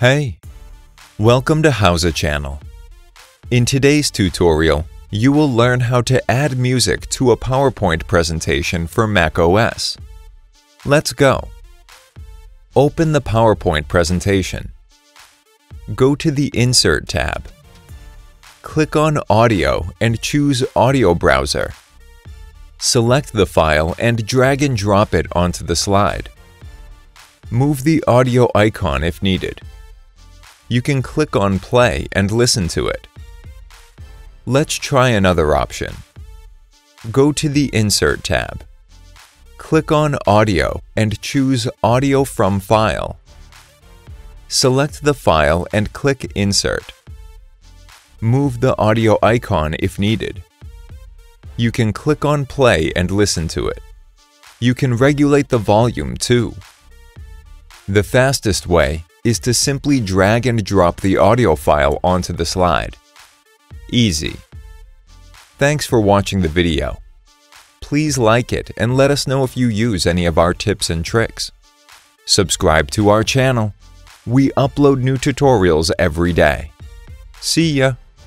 Hey, welcome to Howza channel. In today's tutorial, you will learn how to add music to a PowerPoint presentation for macOS. Let's go. Open the PowerPoint presentation. Go to the Insert tab. Click on Audio and choose Audio Browser. Select the file and drag and drop it onto the slide. Move the audio icon if needed. You can click on play and listen to it. Let's try another option. Go to the Insert tab. Click on Audio and choose Audio from File. Select the file and click Insert. Move the audio icon if needed. You can click on play and listen to it. You can regulate the volume too. The fastest way is to simply drag and drop the audio file onto the slide. Easy. Thanks for watching the video. Please like it and let us know if you use any of our tips and tricks. Subscribe to our channel. We upload new tutorials every day. See ya!